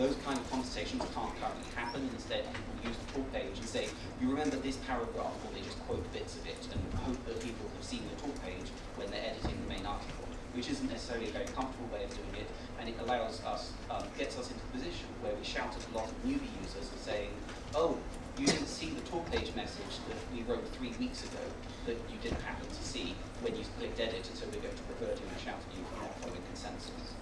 those kind of conversations can't currently happen. Instead, people use the talk page and say, you remember this paragraph, or they just quote bits of it and hope that people have seen the talk page when they're editing the main article, which isn't necessarily a very comfortable way of doing it, and it allows us, um, gets us into a position where we shout at a lot of newbie users saying, oh, you didn't see the talk page message that we wrote three weeks ago that you didn't happen to see when you clicked edit, and so we're going to revert you and shout at you for not following consensus.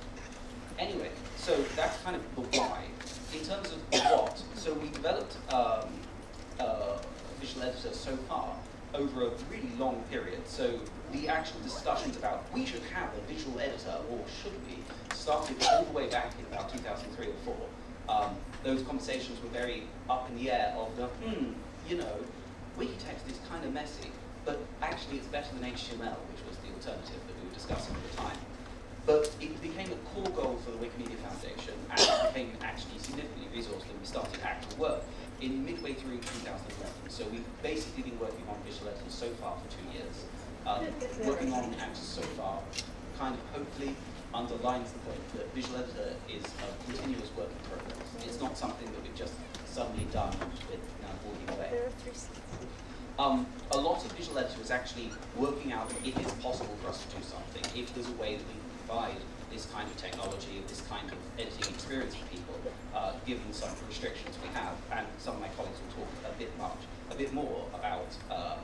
Anyway, so that's kind of the why. In terms of the what, so we developed um, uh, Visual Editor so far over a really long period. So the actual discussions about we should have a visual editor, or should we, started all the way back in about 2003 or 4. Um, those conversations were very up in the air of the, hmm, you know, Wikitext is kind of messy, but actually it's better than HTML, which was the alternative that we were discussing at the time. But it became a core goal for the Wikimedia Foundation, and it became actually significantly resourced, and we started actual work in midway through 2011. So we've basically been working on visual editors so far for two years. Um, working on ANTS so far kind of hopefully underlines the point that visual editor is a continuous work in progress. It's not something that we've just suddenly done with know, walking away. Um, a lot of visual editor is actually working out if it's possible for us to do something, if there's a way that we can provide this kind of technology, this kind of editing experience for people, uh, given some restrictions we have. And some of my colleagues will talk a bit much, a bit more about uh,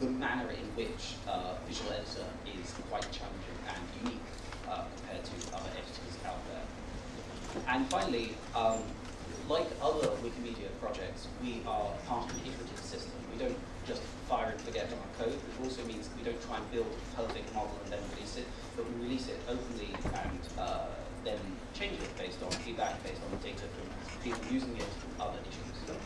the manner in which uh, Visual Editor is quite challenging and unique uh, compared to other editors out there. And finally, um, like other Wikimedia projects, we are part of an iterative system. We don't just fire and forget on our code, which also means we don't try and build a perfect model and then release it, but we release it openly and uh, then change it based on feedback, based on data from people using it and other issues.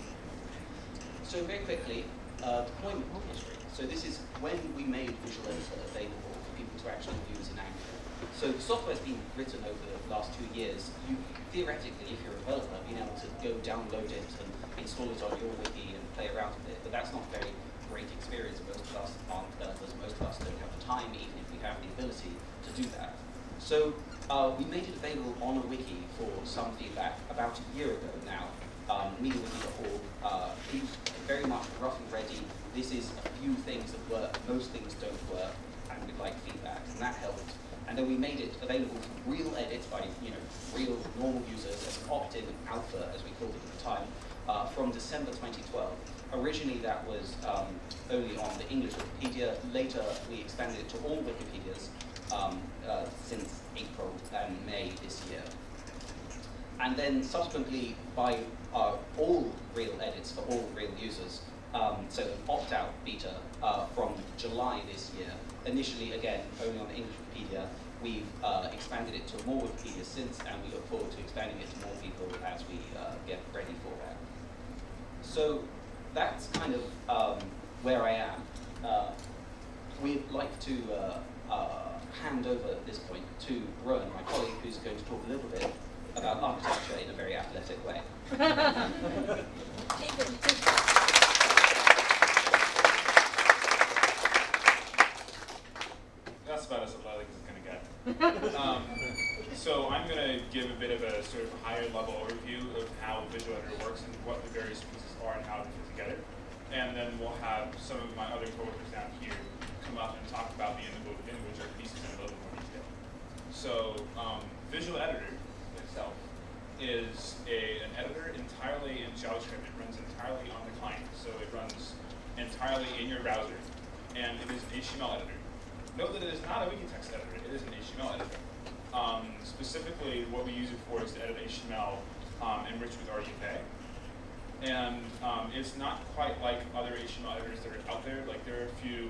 So very quickly, uh, deployment history. So this is when we made Visual Editor available for people to actually use in Angular. So the software's been written over the last two years. You theoretically, if you're a developer, being able to go download it and install it on your wiki and play around with it, but that's not very great experience. Most of us aren't developers. Most of us don't have the time, even if we have the ability to do that. So uh, we made it available on a wiki for some feedback about a year ago now. Um, MediaWiki.org uh, is very much rough and ready. This is a few things that work, most things don't work, and we'd like feedback, and that helped. And then we made it available for real edits by you know real normal users as an opt-in alpha, as we called it at the time, uh, from December 2012. Originally, that was um, only on the English Wikipedia. Later, we expanded it to all Wikipedias um, uh, since April and May this year. And then subsequently, by uh, all real edits for all real users, um, so an opt-out beta uh, from July this year. Initially, again, only on the English Wikipedia. We've uh, expanded it to more Wikipedia since, and we look forward to expanding it to more people as we uh, get ready for that. So that's kind of um, where I am. Uh, we'd like to uh, uh, hand over at this point to Roan, my colleague, who's going to talk a little bit about architecture in a very athletic way. That's about as athletic as it's going to get. Um, so I'm going to give a bit of a sort of higher level overview of how Visual Editor works and what the various pieces are and how they fit And then we'll have some of my other coworkers down here come up and talk about the individual pieces in a little more detail. So um, Visual Editor itself is a, an editor entirely in JavaScript. It runs entirely on the client, so it runs entirely in your browser, and it is an HTML editor. Note that it is not a Wikitext editor, it is an HTML editor. Um, specifically, what we use it for is to edit HTML um, enriched with RUK. And um, it's not quite like other HTML editors that are out there. Like there are a few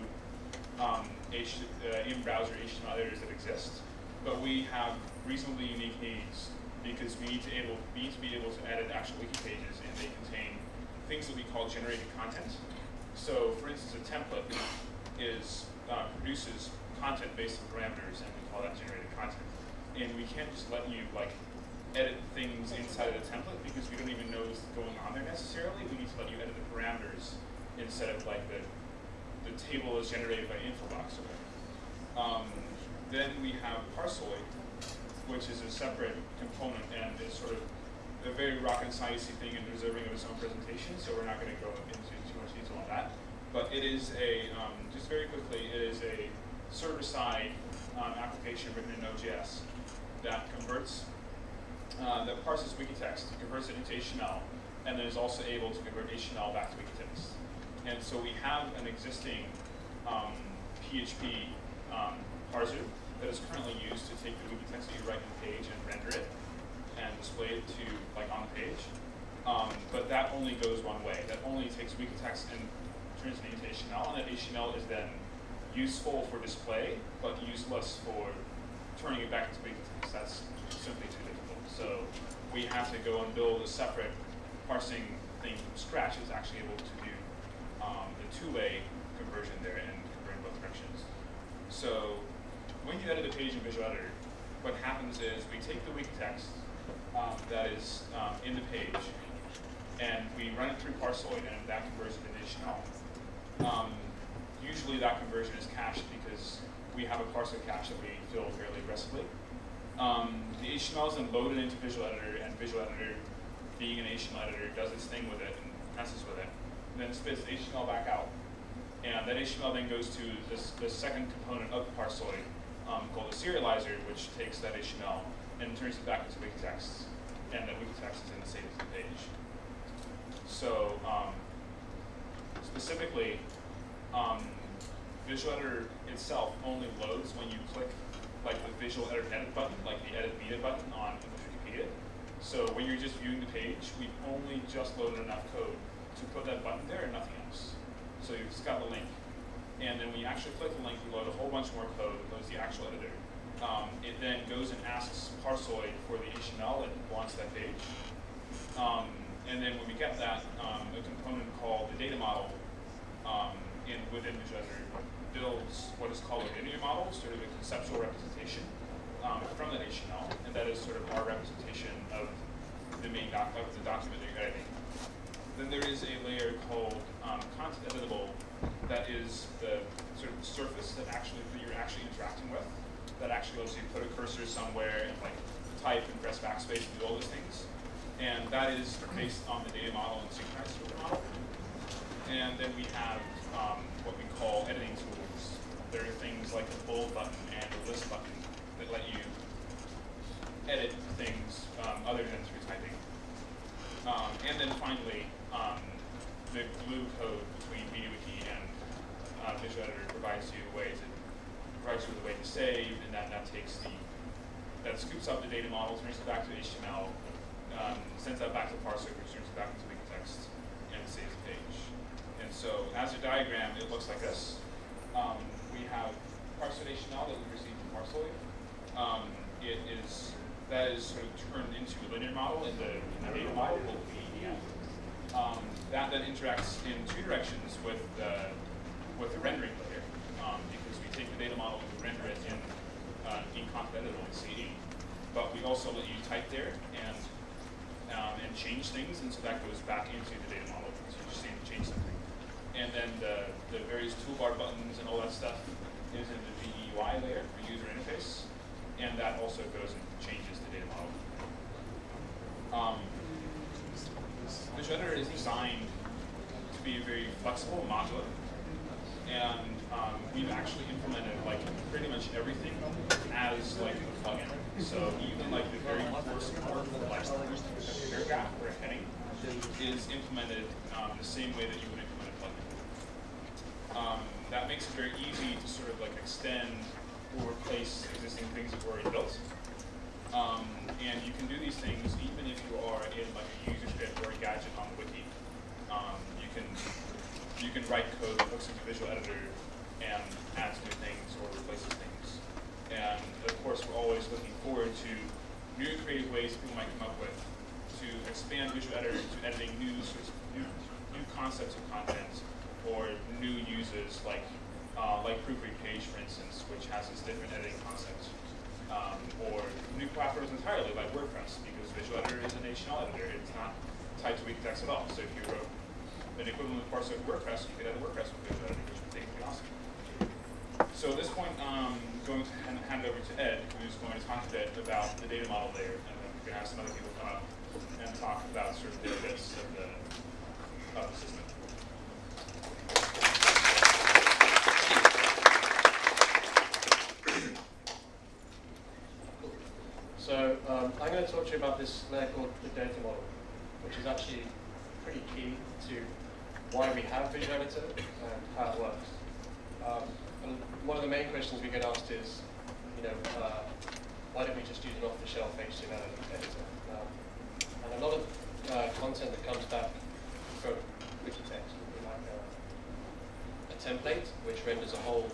um, uh, in-browser HTML editors that exist, but we have reasonably unique needs because we need to able we need to be able to edit actual wiki pages, and they contain things that we call generated content. So, for instance, a template is uh, produces content based on parameters, and we call that generated content. And we can't just let you like edit things inside of the template because we don't even know what's going on there necessarily. We need to let you edit the parameters instead of like the the table is generated by infobox. Um, then we have Parsoid, which is a separate component and is sort of a very rocket and sciencey thing and deserving of its own presentation, so we're not going to go into too much detail on that. But it is a, um, just very quickly, it is a server-side um, application written in Node.js that converts, uh, that parses Wikitext, converts it into HTML, and then is also able to convert HTML back to Wikitext. And so we have an existing um, PHP um, parser that is currently used to take the Wikitext that you write in the page and render it and display it to like on the page. Um, but that only goes one way. That only takes Wikitext and turns it into HTML, and that HTML is then useful for display, but useless for turning it back into Wikitext. That's simply too. So we have to go and build a separate parsing thing from scratch that's actually able to do um, the two-way conversion there and convert in both directions. So when you edit a page in Visual Editor, what happens is we take the Wikitext um, that is um, in the page, and we run it through Parsoid, and that converts it into HTML. Um, usually that conversion is cached because we have a parser cache that we fill fairly aggressively. Um, the HTML is then loaded into Visual Editor, and Visual Editor, being an HTML editor, does its thing with it and messes with it, and then spits the HTML back out. And that HTML then goes to this, the second component of Parsoid, um, called a serializer, which takes that HTML and turns it back into Wikitext, and that Wikitext is then saved to the page. So um, specifically, um, Visual Editor itself only loads when you click like the Visual Editor Edit button, like the Edit Media button on Wikipedia. So when you're just viewing the page, we've only just loaded enough code to put that button there and nothing else. So you've just got the link. And then when you actually click the link, you load a whole bunch more code that loads the actual editor. Um, it then goes and asks Parsoid for the HTML that wants that page. Um, and then when we get that, um, a component called the data model um, in within Visual Editor builds what is called a linear model, sort of a conceptual representation um, from that HTML, and that is sort of our representation of the main doc of the document that you're editing. Then there is a layer called um, content editable that is the sort of surface that actually that you're actually interacting with. That actually lets you put a cursor somewhere and like type and press backspace and do all those things. And that is based on the data model and synchronized with the model. And then we have um, what we call editing tools. There are things like the bold button and the list button that let you edit things um, other than through typing. Um, and then finally, um, the glue code between MediaWiki and uh, Visual Editor provides you a way to provides you with a way to save, and that that takes the that scoops up the data model, turns it back to HTML, um, sends that back to Parsoid, which turns it back into Wikitext, and saves the page. So, as a diagram, it looks like this. Um, we have Parsoid HTML that we received from Parsoid. Um, it is that is sort of turned into a linear model in the, in the data model called VE DM. Um, that then interacts in two directions with the with the rendering layer, um, because we take the data model and render it in uh, in in CE. But we also let you type there and um, and change things, and so that goes back into the data model because you just change something. And then the, the various toolbar buttons and all that stuff is in the GUI layer, for user interface, and that also goes and changes the data model. Um, Editor is designed to be very flexible modular, and um, we've actually implemented like pretty much everything as like a plugin. So even like the very first part, like a paragraph or a heading, is implemented um, the same way that you would. Um, that makes it very easy to sort of like extend or replace existing things that were already built. Um, and you can do these things even if you are in like a user script or a gadget on the wiki. Um, you can you can write code that hooks into Visual Editor and adds new things or replaces things. And of course, we're always looking forward to new creative ways people might come up with to expand Visual Editor to editing new sorts of new, new concepts of content for new users, like uh, like Proofread Page, for instance, which has its different editing concepts, um, or new platforms entirely, like WordPress, because Visual Editor is an HTML editor. It's not tied to Wikitext at all. So if you wrote an equivalent parser of WordPress, you could edit WordPress with Visual Editor, which would be awesome. So at this point, I'm going to hand, hand it over to Ed, who's going to talk a bit about the data model layer, and then we're going to have some other people come up and talk about sort of the of the, of the system. This layer called the data model, which is actually pretty key to why we have Visual Editor and how it works. Um, one of the main questions we get asked is, you know, uh, why don't we just use an off-the-shelf HTML editor? Um, and a lot of uh, content that comes back from Wikitext would be like a, a template which renders a whole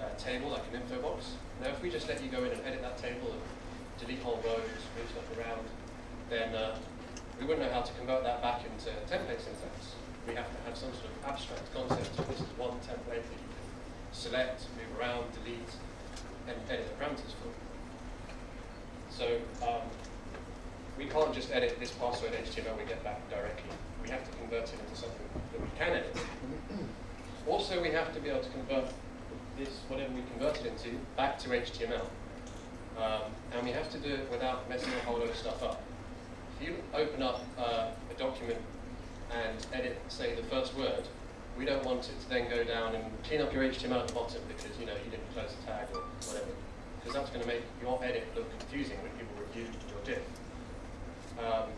uh, table like an info box. Now, if we just let you go in and edit that table and delete whole rows, move stuff around, then uh, we wouldn't know how to convert that back into template syntax. We have to have some sort of abstract concept. So this is one template that you can select, move around, delete, and edit the parameters for. So um, we can't just edit this Parsoid HTML we get back directly. We have to convert it into something that we can edit. Also, we have to be able to convert this, whatever we convert it into, back to HTML. Um, and we have to do it without messing a whole lot of stuff up. If you open up uh, a document and edit, say, the first word, we don't want it to then go down and clean up your HTML at the bottom because you know you didn't close the tag or whatever. Because that's going to make your edit look confusing when people review your diff. Um,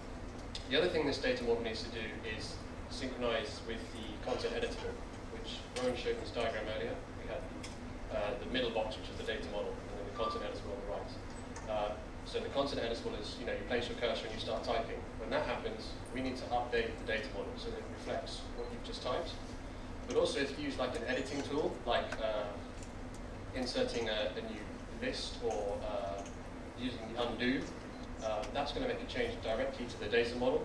the other thing this data model needs to do is synchronize with the content editor, which Roan showed in his diagram earlier. We had uh, the middle box, which is the data model, and then the content the right. Uh, so the content editable is, you know, you place your cursor and you start typing. When that happens, we need to update the data model so that it reflects what you've just typed. But also if you use like an editing tool, like uh, inserting a, a, new list or uh, using the undo, uh, that's going to make a change directly to the data model.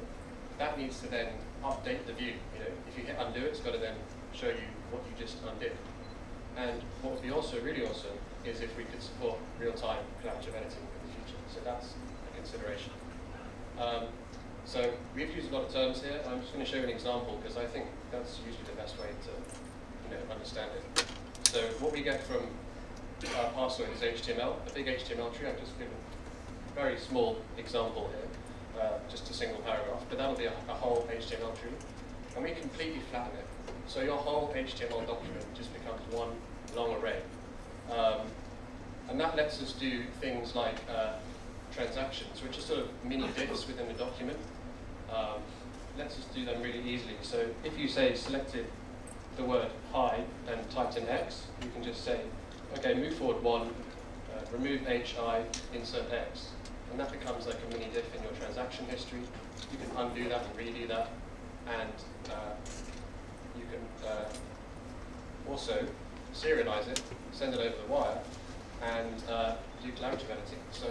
That needs to then update the view. You know, if you hit undo, it's got to then show you what you just undid. And what would be also really awesome is if we could support real-time collaborative editing. So that's a consideration. Um, so we've used a lot of terms here. I'm just going to show you an example because I think that's usually the best way to you know, understand it. So what we get from our Parsoid is HTML, a big HTML tree. I've just given a very small example here, uh, just a single paragraph, but that'll be a, a whole HTML tree. And we completely flatten it. So your whole HTML document just becomes one long array. Um, and that lets us do things like uh, transactions, which are sort of mini diffs within the document um, lets us do them really easily. So if you say selected the word hi and typed in x, you can just say, okay, move forward one, uh, remove hi, insert x. And that becomes like a mini diff in your transaction history. You can undo that and redo that. And uh, you can uh, also serialize it, send it over the wire, and uh, do collaborative editing. So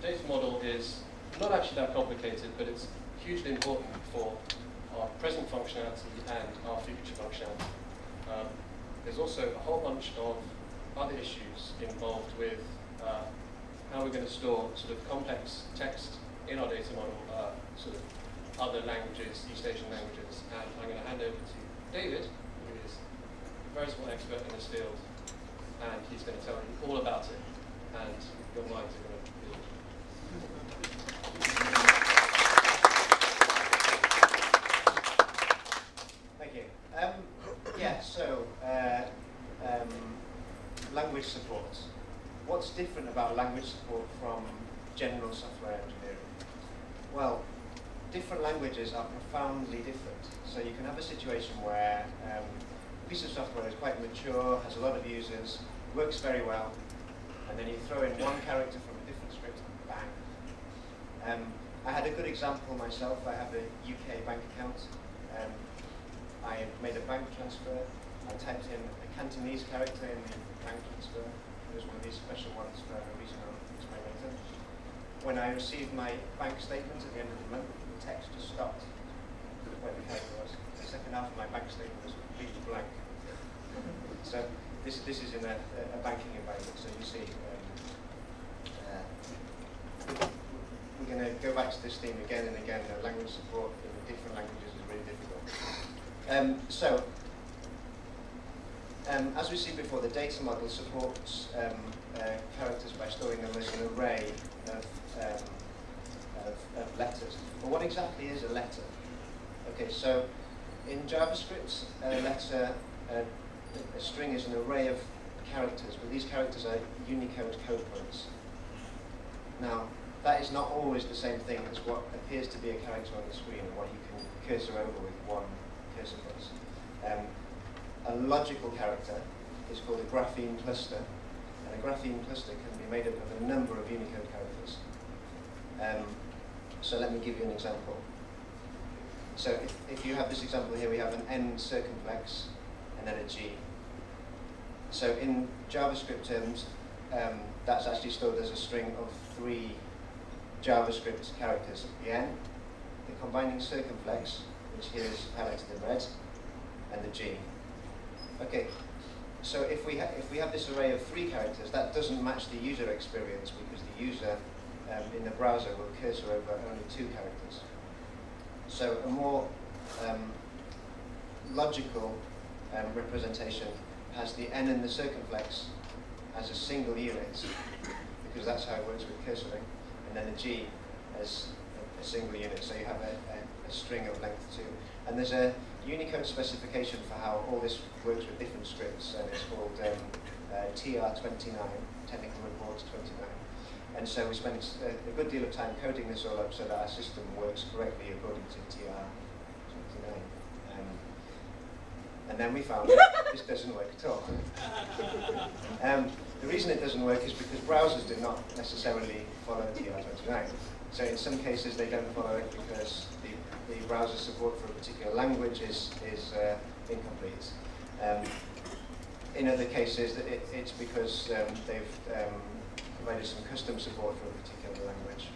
the data model is not actually that complicated, but it's hugely important for our present functionality and our future functionality. Um, there's also a whole bunch of other issues involved with uh, how we're going to store sort of complex text in our data model, uh, sort of other languages, East Asian languages, and I'm going to hand over to David, who is a very small expert in this field, and he's going to tell you all about it, and your minds are going to be so uh, um, language support. What's different about language support from general software engineering? Well, different languages are profoundly different. So you can have a situation where um, a piece of software is quite mature, has a lot of users, works very well, and then you throw in one character from a different script, bang. Um, I had a good example myself. I have a UK bank account. Um, I made a bank transfer. I typed in a Cantonese character in the bank transfer. Was one of these special ones for a reason I'll explain later. When I received my bank statement at the end of the month, the text just stopped where the character was. The second half of my bank statement was completely blank. So this this is in a, a banking environment. So you see, um, uh, we're going to go back to this theme again and again. Language support in different languages is really difficult. Um, so, um, as we see before, the data model supports um, uh, characters by storing them as an array of, um, of, of, letters. But what exactly is a letter? Okay, so in JavaScript, a letter, uh, a string is an array of characters, but these characters are Unicode code points. Now, that is not always the same thing as what appears to be a character on the screen and what you can cursor over with one cursor bus. A logical character is called a grapheme cluster, and a grapheme cluster can be made up of a number of Unicode characters. Um, so let me give you an example. So if, if you have this example here, we have an N circumflex and then a G. So in JavaScript terms, um, that's actually stored as a string of three JavaScript characters. The N, the combining circumflex, which here is highlighted in red, and the G. Okay, so if we, if we have this array of three characters, that doesn't match the user experience because the user um, in the browser will cursor over only two characters. So a more um, logical um, representation has the n in the circumflex as a single unit, because that's how it works with cursoring, and then the g as a, a single unit, so you have a, a, a, string of length 2. And there's a Unicode specification for how all this works with different scripts, and it's called um, uh, TR29, Technical Reports 29. And so we spent a, a, good deal of time coding this all up so that our system works correctly according to TR29. Um, and then we found this doesn't work at all. um, the reason it doesn't work is because browsers do not necessarily follow TR29. So in some cases they don't follow it because the, the browser support for a particular language is, is uh, incomplete. Um, in other cases, it, it's because um, they've um, provided some custom support for a particular language.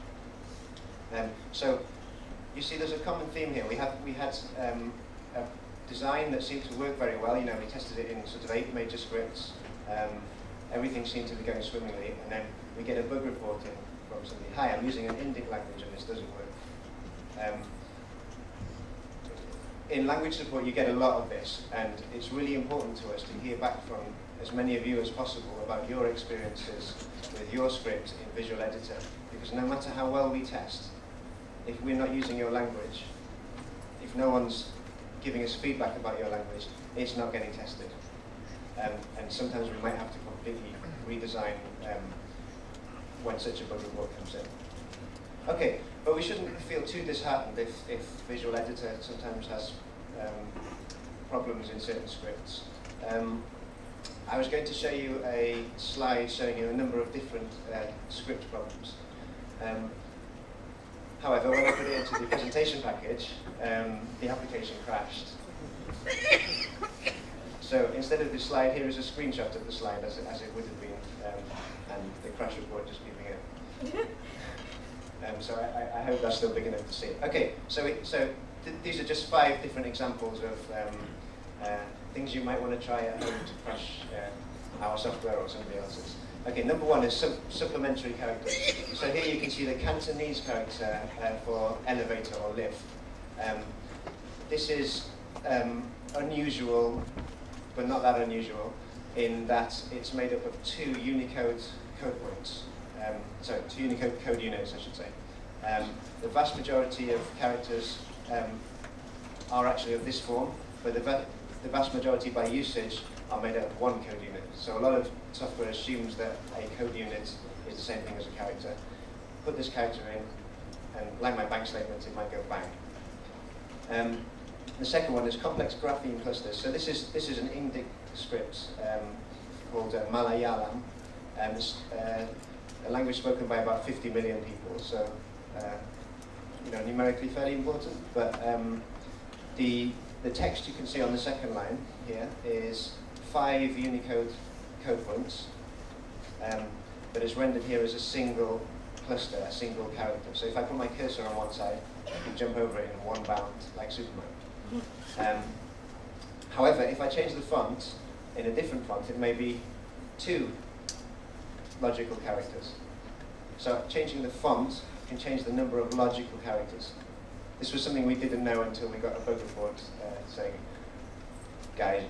Um, so you see there's a common theme here. We, have, we had um, a design that seemed to work very well. You know, we tested it in sort of eight major scripts. Um, everything seemed to be going swimmingly, and then we get a bug report in from somebody. Hi, I'm using an Indic language and this doesn't work. Um, in language support, you get a lot of this, and it's really important to us to hear back from as many of you as possible about your experiences with your script in Visual Editor, because no matter how well we test, if we're not using your language, if no one's giving us feedback about your language, it's not getting tested. Um, and sometimes we might have to completely redesign um, when such a bug report comes in. Okay, but we shouldn't feel too disheartened if, if Visual Editor sometimes has um, problems in certain scripts. Um, I was going to show you a slide showing you a number of different uh, script problems. Um, however, when I put it into the presentation package, um, the application crashed. So instead of the slide, here is a screenshot of the slide as it, as it would have been, um, and the crash report just giving it. Um, so I, I, hope that's still big enough to see. Okay, so, it, so th these are just five different examples of um, uh, things you might want to try at home to crash uh, our software or somebody else's. Okay, number one is su supplementary characters. So here you can see the Cantonese character uh, for elevator or lift. Um, this is um, unusual, but not that unusual, in that it's made up of two Unicode code points. Um, sorry, two Unicode code units, I should say. Um, the vast majority of characters um, are actually of this form, but the the vast majority by usage are made up of one code unit. So a lot of software assumes that a code unit is the same thing as a character. Put this character in, and like my bank statement, it might go bang. The second one is complex grapheme clusters. So this is this is an Indic script um, called uh, Malayalam. Um, it's uh, a language spoken by about 50 million people, so uh, you know numerically fairly important. But um, the the text you can see on the second line here is five Unicode code points, um, but it's rendered here as a single cluster, a single character. So if I put my cursor on one side, I can jump over it in one bound, like Superman. Um, however, if I change the font in a different font, it may be two logical characters. So changing the font can change the number of logical characters. This was something we didn't know until we got a bug report uh, saying, guys,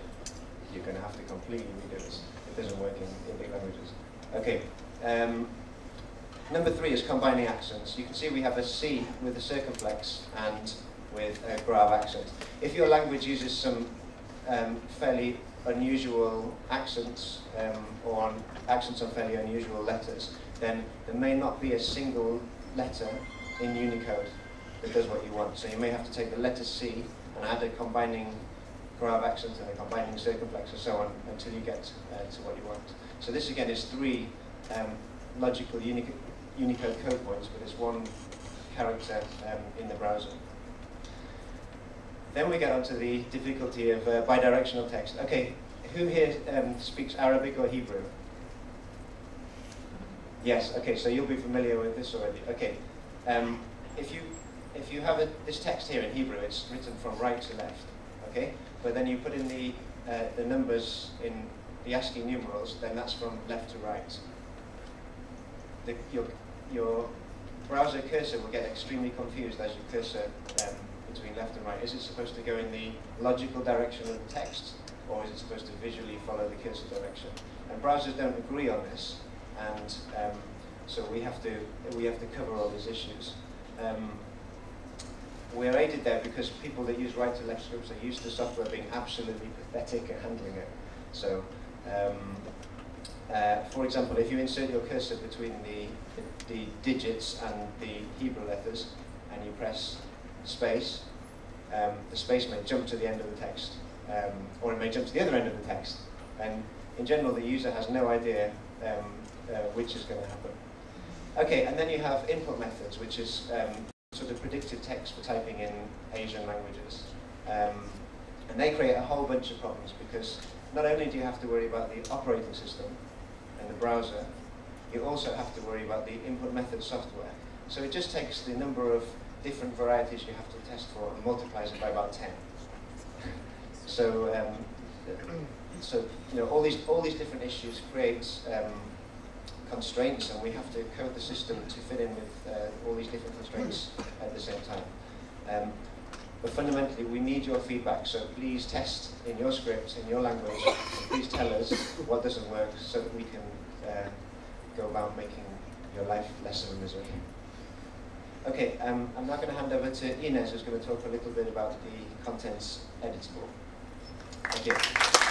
you're going to have to completely redo this. It doesn't work in, in big languages. Okay. Um, number three is combining accents. You can see we have a C with a circumflex and with grave accents. If your language uses some um, fairly unusual accents um, or on accents on fairly unusual letters, then there may not be a single letter in Unicode that does what you want. So you may have to take the letter C and add a combining grave accent and a combining circumflex and so on until you get uh, to what you want. So this again is three um, logical Unicode, Unicode code points, but it's one character um, in the browser. Then we get onto the difficulty of uh, bidirectional text. Okay, who here um, speaks Arabic or Hebrew? Yes, okay, so you'll be familiar with this already. Okay, um, if you if you have a, this text here in Hebrew, it's written from right to left, okay? But then you put in the, uh, the numbers in the ASCII numerals, then that's from left to right. The, your, your browser cursor will get extremely confused as you cursor um, between left and right. Is it supposed to go in the logical direction of the text, or is it supposed to visually follow the cursor direction? And browsers don't agree on this, and um, so we have to we have to cover all these issues. Um, we're aided there because people that use right to left scripts are used to software being absolutely pathetic at handling it. So, um, uh, for example, if you insert your cursor between the, the, digits and the Hebrew letters and you press space, um, the space may jump to the end of the text, um, or it may jump to the other end of the text. And in general, the user has no idea um, uh, which is going to happen. Okay, and then you have input methods, which is um, sort of predictive text for typing in Asian languages. Um, and they create a whole bunch of problems because not only do you have to worry about the operating system and the browser, you also have to worry about the input method software. So it just takes the number of different varieties you have to test for and multiplies it by about 10. so, um, so you know, all these all these different issues create um, constraints and we have to code the system to fit in with uh, all these different constraints at the same time. Um, but fundamentally, we need your feedback, so please test in your script, in your language, please tell us what doesn't work so that we can uh, go about making your life less of a misery. Okay, um, I'm now going to hand over to Inez, who's going to talk a little bit about the contents editable. Thank you.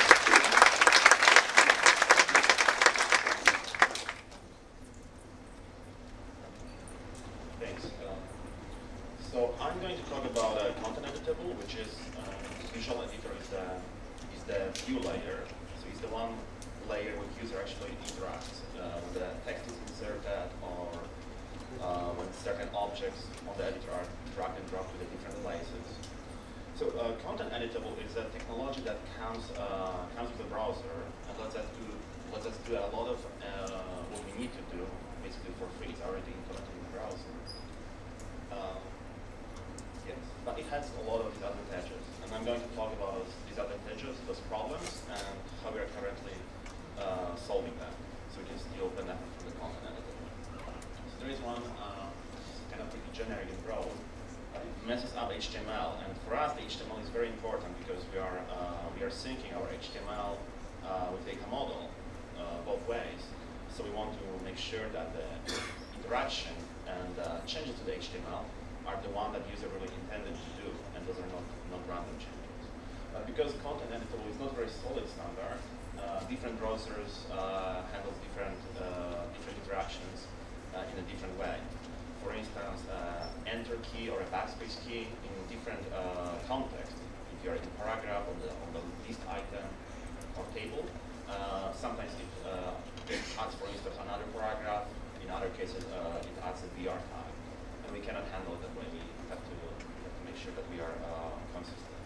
random changes. Uh, because content editable is not a very solid standard, uh, different browsers uh, handle different, uh, different interactions uh, in a different way. For instance, uh, enter key or a backspace key in different context. If you're in a paragraph on the, on the list item or table, sometimes it, it, adds, for instance, another paragraph. In other cases, it adds a BR tag. And we cannot handle that way. We have to, we have to make sure that we are consistent.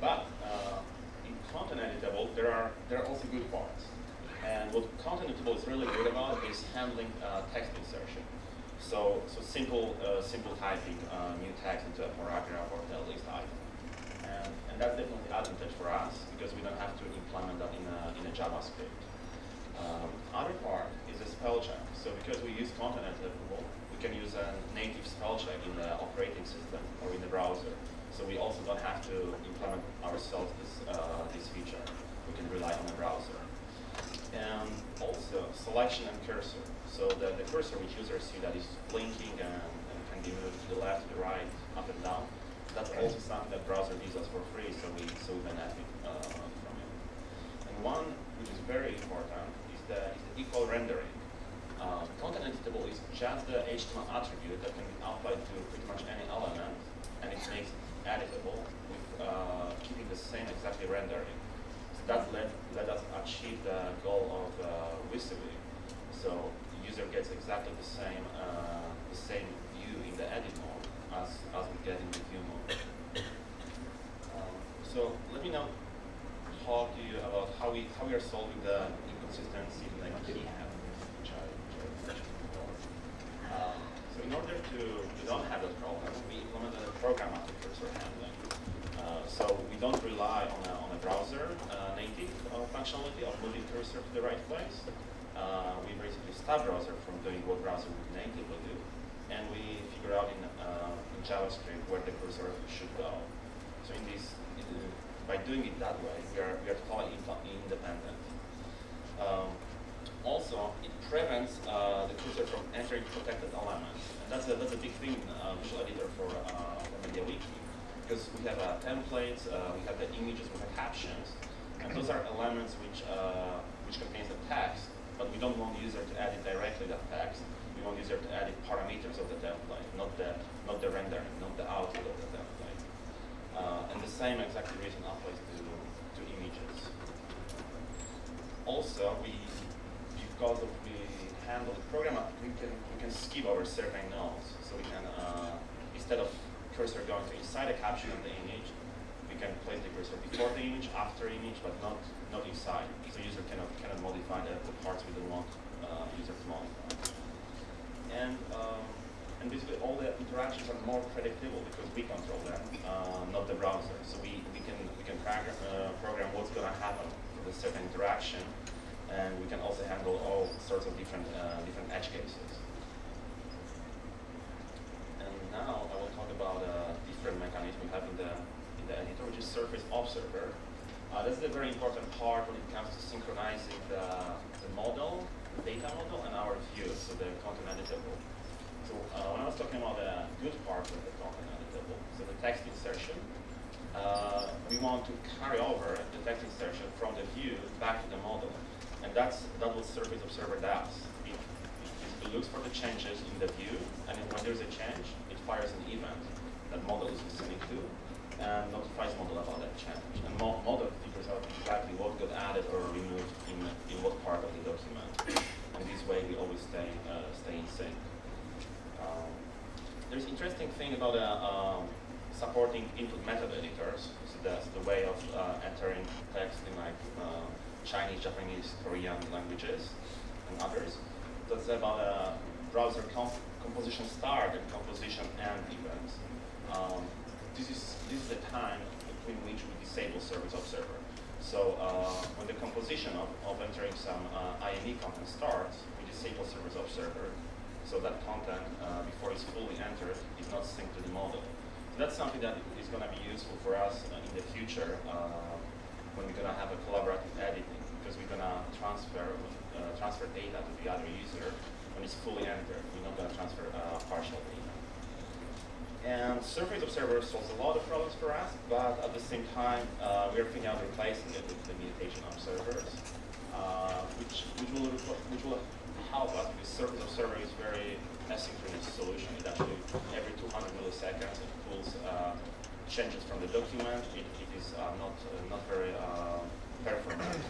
But uh, in content editable, there are there are also good parts. And what content editable is really good about is handling uh, text insertion. So so simple uh, simple typing uh, new text into a paragraph or a list item. And, and that's definitely an advantage for us because we don't have to implement that in a, in a JavaScript. Um, other part is a spell check. So because we use content editable, we can use a native spell check in the operating system or in the browser. So we also don't have to implement ourselves this, uh, this feature. We can rely on the browser. And also selection and cursor. So the, the cursor which users see that is blinking and prevents uh, the cursor from entering protected elements, and that's a that's a big thing in uh, Visual Editor for uh, for MediaWiki, because we have uh, templates, uh, we have the images, we have captions, and those are elements which which contains the text but we don't want the user to edit directly that text. We want the user to edit parameters of the template, not the not the rendering, not the output of the template. Uh, and the same exact reason applies to, to images. Also, we because of handle the program, we can we can skip over certain nodes. So we can uh, instead of cursor going to inside a caption of the image, we can place the cursor before the image, after image, but not not inside. So user cannot cannot modify the, the parts we don't want uh, user to modify. And um, and basically all the interactions are more predictable because we control them, uh, not the browser. So we, we can we can program, uh, program what's going to happen with a certain interaction, and we can also handle all sorts of different uh, different edge cases. And now I will talk about a different mechanism we have in the in the editor, which is Surface Observer. Uh, this is a very important part when it comes to synchronizing the, the model, the data model, and our view, so the content editable. So uh, when I was talking about the good part of the content editable, so the text insertion, uh, we want to carry over the text insertion from the view back to the model. And that's that will Surface Observer does. It, it, it looks for the changes in the view, and when there's a change, it fires an event that model is listening to, and notifies model about that change. And mo model figures out exactly what got added or removed in, in what part of the document. And this way we always stay, uh, stay in sync. Um, there's interesting thing about uh, um, supporting input method editors. So that's the way of uh, entering text in like uh, Chinese, Japanese, Korean languages and others. That's about uh, browser comp composition start and composition end events. Um, this is this is the time between which we disable Surface Observer. So uh, when the composition of, of entering some uh, IME content starts, we disable Surface Observer so that content uh, before it's fully entered is not synced to the model. So that's something that is going to be useful for us uh, in the future uh, when we're going to have a collaborative editing because we're going to transfer uh, transfer data to the other user when it's fully entered. We're not going to transfer partial data. And Surface Observer solves a lot of problems for us, but at the same time, uh, we are thinking of replacing it with the mutation observers, uh, which, which, will, which will help us because Surface Observer is very asynchronous solution. It actually, every 200 milliseconds, it pulls uh, changes from the document. It, it is uh, not, uh, not very uh, performant.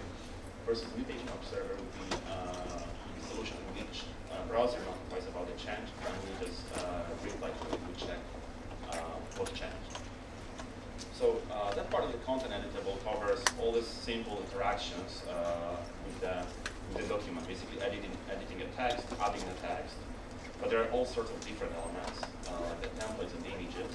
Versus Mutation Observer would be a solution in which browser notifies about the change, and we just reply to it, we check what changed. So uh, that part of the content editable covers all the simple interactions uh, with, the, with the document, basically editing, editing a text, adding a text. But there are all sorts of different elements, uh, the templates and the images.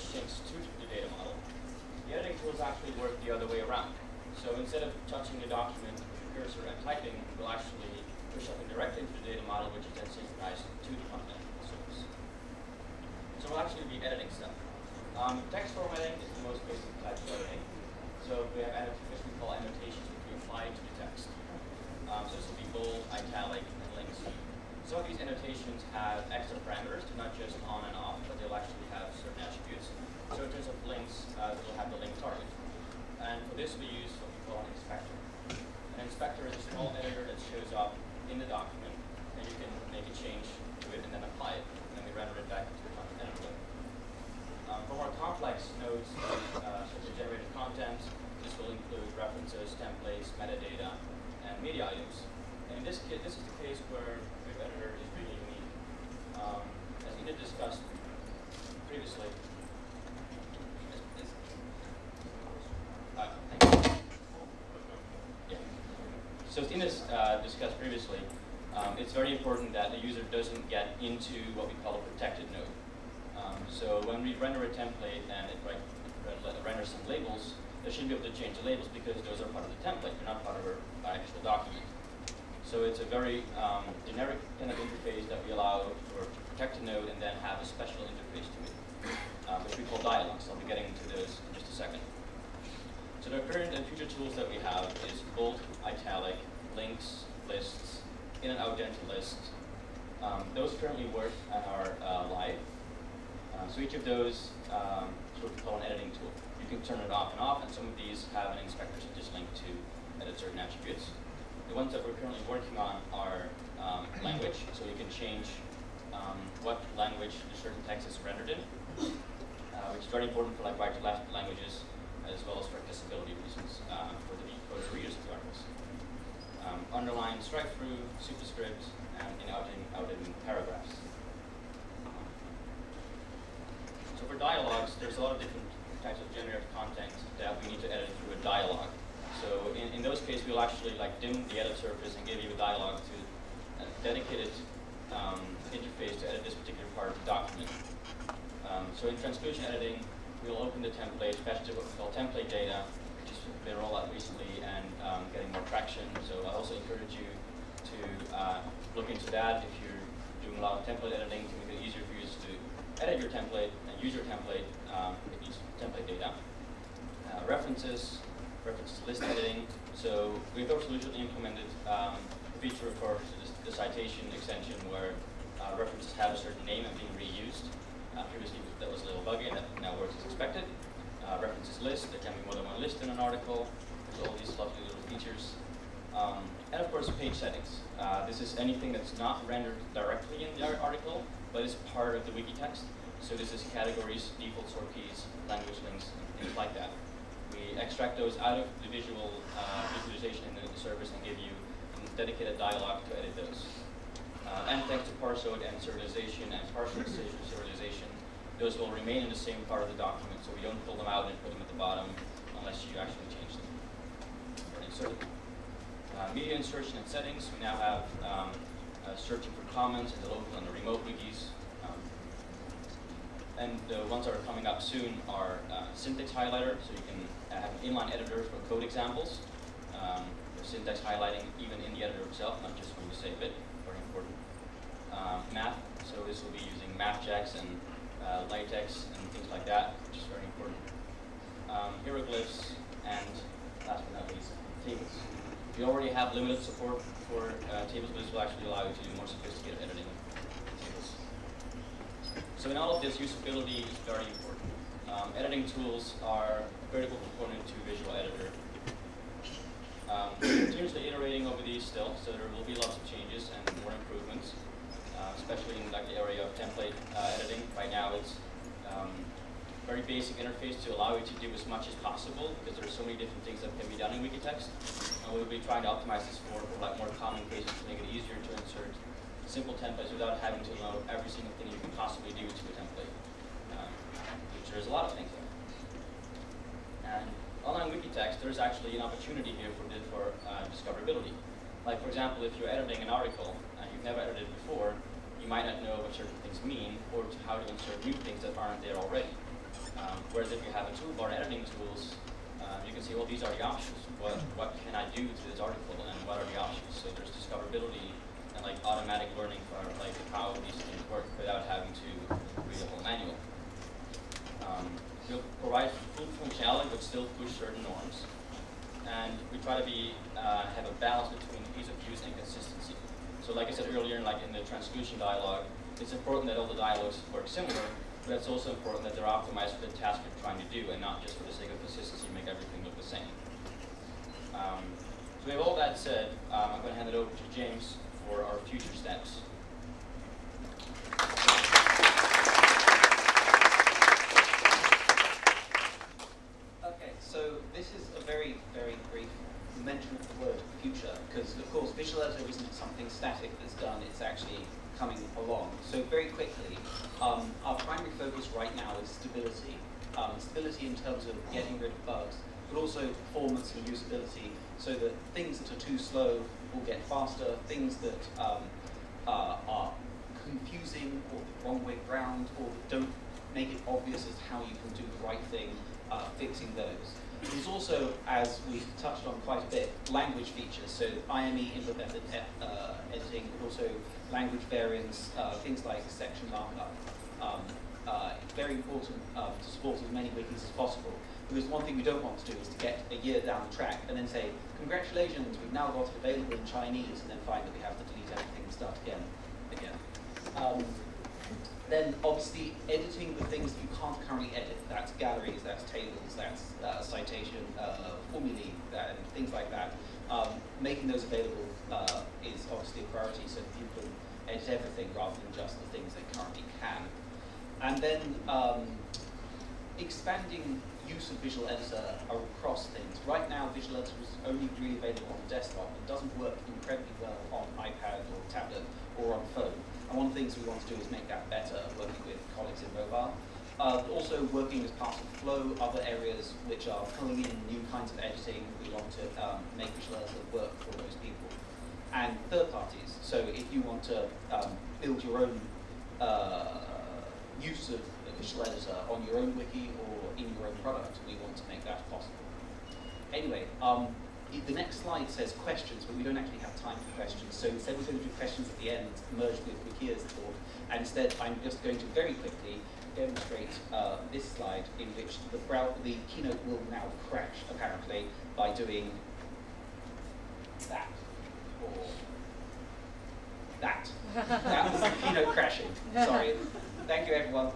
syncs to the data model, the editing tools actually work the other way around. So instead of touching the document with your cursor and typing, you'll actually push something directly into the data model, which is then synchronized to the content source. So we'll actually be editing stuff. Um, text formatting is and in this case, this is the case where Web Editor is really unique. Um, as we did discuss previously, uh. So as Inez uh, discussed previously, um, it's very important that the user doesn't get into what we call a protected node. Um, so when we render a template and it right, re- renders some labels, they shouldn't be able to change the labels because those are part of the template. They're not part of our actual document. So it's a very um, generic kind of interface that we allow for to protect a node and then have a special interface to it, um, which we call dialogues. I'll be getting into those in just a second. So the current and future tools that we have is bold, italic, links, lists, in and out dented lists. Um, those currently work and are uh, live. Uh, so each of those um, is what we call an editing tool. You can turn it off and off, and some of these have an inspector so just link to edit certain attributes. The ones that we're currently working on are um, language, so you can change um, what language the certain text is rendered in, uh, which is very important for like right to left languages, as well as for accessibility reasons uh, for the for the readers of the articles. Um, underline, strike through, superscript, and in out in, out in paragraphs. So for dialogues, there's a lot of different types of generated content that we need to edit through a dialogue. So in, in those cases, we'll actually like dim the edit surface and give you a dialogue to a dedicated um, interface to edit this particular part of the document. Um, so in transclusion editing, we'll open the template, the what we call template data, which has been rolled out recently and um, getting more traction. So I also encourage you to uh, look into that if you're doing a lot of template editing to make it easier for you to edit your template and use your template um, with these template data. Uh, references, references list editing. So we've also recently implemented um, a feature for the citation extension where uh, references have a certain name and being reused. Uh, previously that was a little buggy and that now works as expected. Uh, references list, there can be more than one list in an article. There's all these lovely little features. Um, and of course, page settings. Uh, this is anything that's not rendered directly in the article, but is part of the wiki text. So this is categories, default sort keys, language links, and things like that. Extract those out of the visual uh, visualization in the service and give you a dedicated dialog to edit those. Uh, and thanks to Parsoid and serialization and partial serialization, those will remain in the same part of the document, so we don't pull them out and put them at the bottom unless you actually change them. insert them. Uh, media insertion and settings, we now have um, uh, searching for comments in the local and the remote wikis. Um, and the ones that are coming up soon are uh, syntax highlighter, so you can have an inline editor for code examples. Um, syntax highlighting even in the editor itself, not just when you save it, very important. Um, math, so this will be using MathJax and uh, LaTeX and things like that, which is very important. Um, hieroglyphs, and last but not least, tables. We already have limited support for uh, tables, but this will actually allow you to do more sophisticated editing of tables. So in all of this, usability is very important. Um, editing tools are a critical component to Visual Editor. Um, we're continuously iterating over these still, so there will be lots of changes and more improvements, uh, especially in like the area of template uh, editing. Right now, it's um, very basic interface to allow you to do as much as possible because there are so many different things that can be done in Wikitext. And we'll be trying to optimize this for, for like more common cases to make it easier to insert simple templates without having to know every single thing you can possibly do to a template, there's a lot of things there. And online wiki text, there's actually an opportunity here for, for uh, discoverability. Like for example, if you're editing an article and you've never edited before, you might not know what certain things mean or to how to insert new things that aren't there already. Um, whereas if you have a toolbar editing tools, um, you can see, well, these are the options. What, what can I do to this article and what are the options? So there's discoverability and like automatic learning for like how these things work without having to read a whole manual. Um, we'll provide full functionality but still push certain norms. And we try to be uh, have a balance between ease of use and consistency. So like I said earlier, like in the transclusion dialogue, it's important that all the dialogues work similar, but it's also important that they're optimized for the task you're trying to do and not just for the sake of consistency make everything look the same. Um, so with all that said, um, I'm going to hand it over to James for our future steps. Okay, so this is a very, very brief mention of the word future, because of course visual editor isn't something static that's done, it's actually coming along. So very quickly, um, our primary focus right now is stability. Um, stability in terms of getting rid of bugs, but also performance and usability, so that things that are too slow will get faster, things that um, uh, are confusing or the wrong way round or don't make it obvious as how you can do the right thing, uh, fixing those. There's also, as we've touched on quite a bit, language features. So IME implemented uh, editing, but also language variants, uh, things like section markup. Um, uh, very important uh, to support as many wikis as possible. Because one thing we don't want to do is to get a year down the track and then say, congratulations, we've now got it available in Chinese, and then find that we have to delete everything and start again. again. Um, then obviously editing the things that you can't currently edit. That's galleries, that's tables, that's uh, citation uh, formulae, and things like that. Um, making those available uh, is obviously a priority so that people can edit everything rather than just the things they currently can. And then um, expanding use of Visual Editor across things. Right now, Visual Editor is only really available on desktop. It doesn't work incredibly well on iPad or tablet or on phone. And one of the things we want to do is make that better, working with colleagues in mobile. Uh, also working as part of Flow, other areas which are pulling in new kinds of editing. We want to um, make Visual Editor work for those people. And third parties. So if you want to um, build your own uh, use of Visual Editor on your own wiki or in your own product, we want to make that possible. Anyway, um, the next slide says questions, but we don't actually have time for questions. So instead we're going to do questions at the end, merged with Wikia's talk. And instead, I'm just going to very quickly demonstrate uh, this slide in which the, the keynote will now crash, apparently, by doing that, or that. that was the keynote crashing. Sorry. Thank you, everyone.